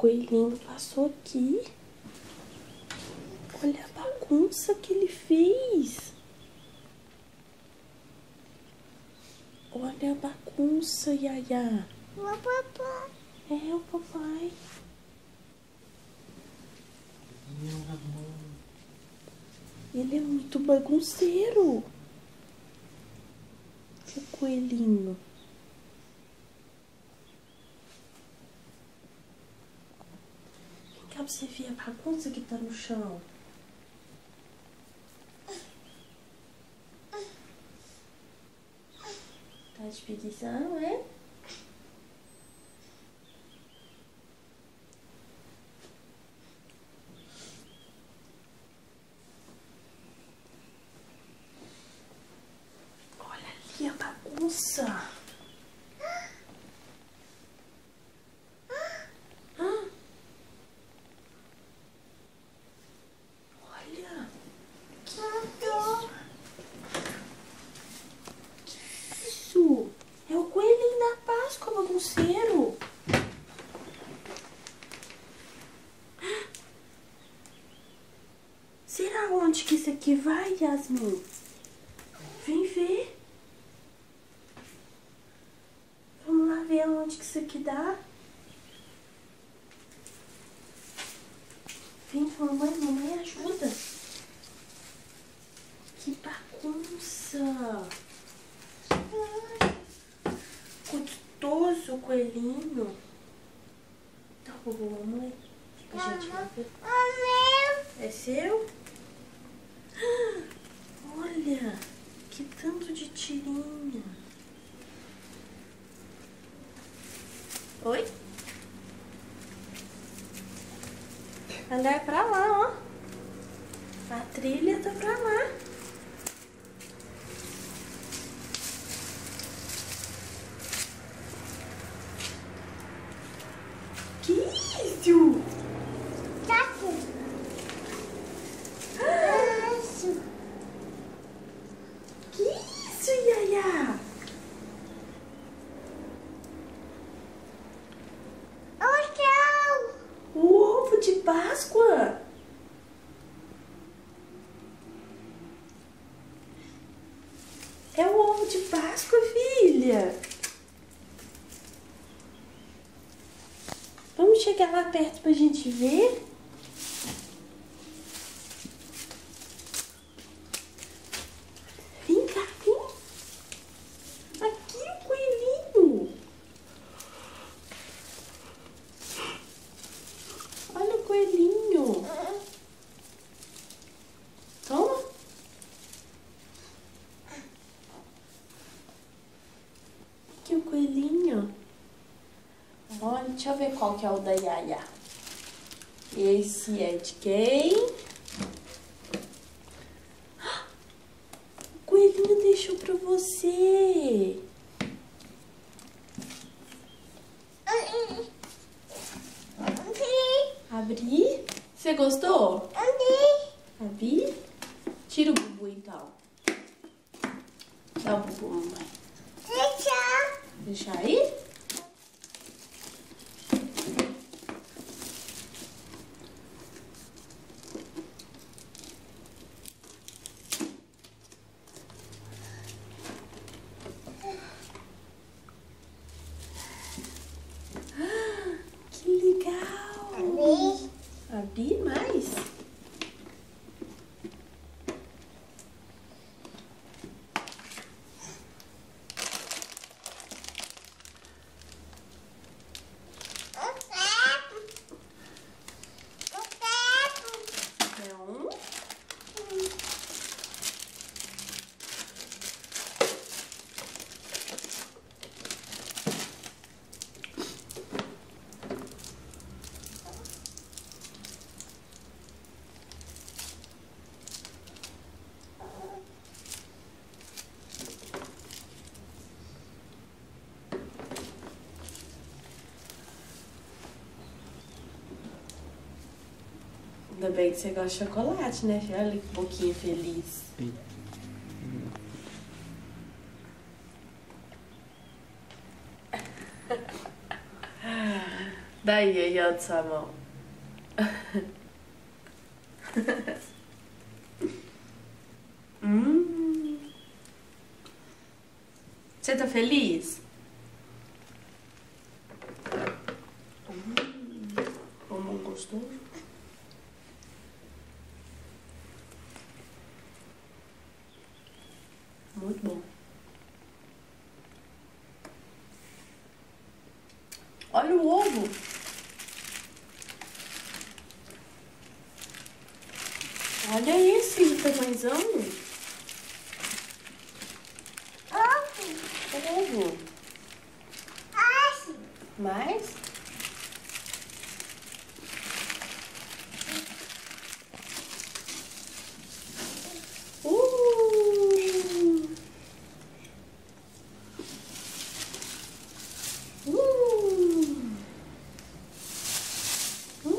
coelhinho passou aqui. Olha a bagunça que ele fez. Olha a bagunça, Yaya. O papai. É o papai. Ele é muito bagunceiro. O coelhinho. Vem cá pra você ver a bagunça que tá no chão. Tá espreguiçando, é? Olha ali a bagunça. Ah. Olha. Que isso? É o coelhinho da Páscoa, bagunceiro. Será onde que isso aqui vai, Yasmin? Vem ver. Vamos lá ver aonde que isso aqui dá. Vem, mamãe, mamãe ajuda. Que bagunça. Gostoso o coelhinho. Tá bom, mamãe. A gente vai ver. É seu? Ah, Olha, que tanto de tirinha. Oi? Andar pra lá, ó. A trilha tá pra lá. Que isso? Que isso, Yaya? O ovo de Páscoa? É o ovo de Páscoa, filha. Vamos chegar lá perto pra gente ver? Vem cá, vem. Aqui o coelhinho. Olha o coelhinho. Toma. Coelhinho. Olha, deixa eu ver qual que é o da Yaya. Esse é de quem? O coelhinho deixou pra você. Abri. Você gostou? Abri. Tira o bubu então. Dá o bubu, mamãe. Deixa aí? Ah, Que legal! Abi mais? É um. Ainda bem que você gosta de chocolate, né? filha? Olha que boquinha feliz. Daí, aí, ó, de sua mão. hum. Você tá feliz? Hum. Como gostoso. Muito bom. Olha o ovo. Olha esse tamanhozão. Ovo. Ovo. Ai. Mais? Uh! Uh! Uh!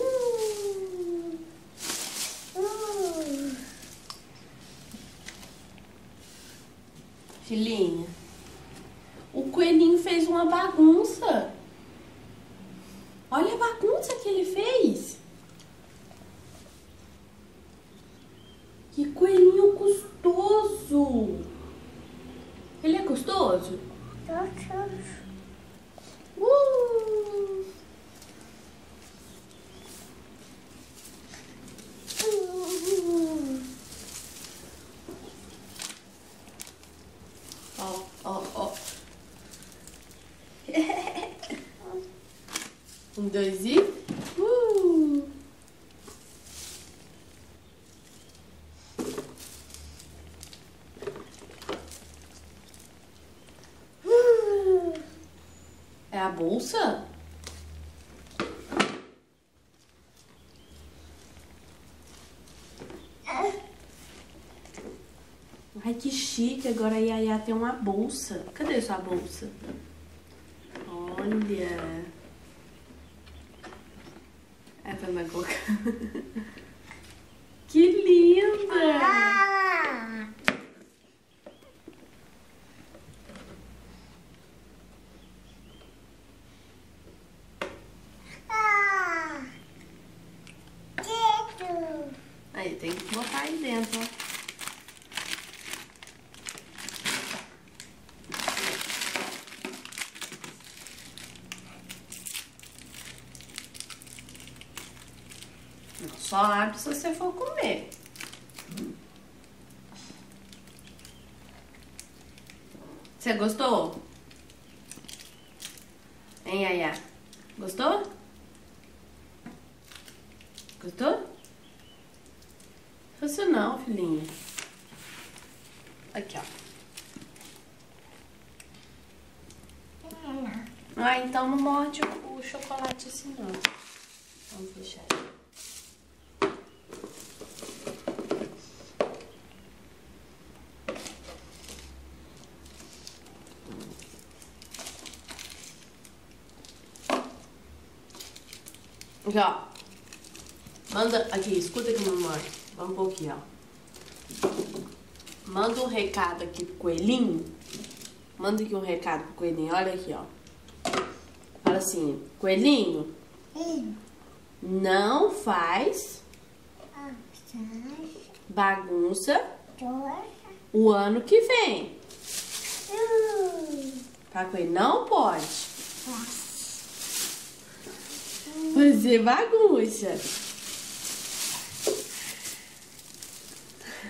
Uh! Filhinha, o coelhinho fez uma bagunça. Olha a bagunça que ele fez. Que coelhinho gostoso. Ele é gostoso? Todos. Uh! Ó, ó, ó. Um, dois e. Uh! Uh! É a bolsa? Ai, que chique. Agora a Yaya tem uma bolsa. Cadê sua bolsa? Olha. É pra não colocar. Que linda! Ah. Ah. Dedo. Aí, tem que botar aí dentro, ó. Só abre se você for comer. Você gostou? Hein, Yaya? Gostou? Gostou? Você não, filhinha. Aqui, ó. Ah, então não morde o, chocolate assim, não. Vamos fechar. Aqui, ó. Manda aqui, escuta aqui, mamãe. Vamos pôr aqui, ó. Manda um recado aqui pro coelhinho. Manda aqui um recado pro coelhinho. Olha aqui, ó. Fala assim, coelhinho, Um. não faz bagunça o ano que vem. Tá, coelho? Não pode fazer bagunça.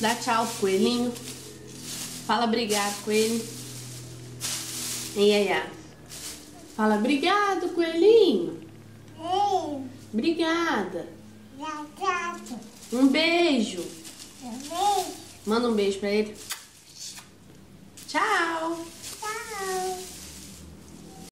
Dá tchau pro coelhinho. Fala obrigado, coelho. E aí? Fala obrigado, coelhinho. Obrigada. Um beijo. Um beijo. Manda um beijo pra ele. Tchau.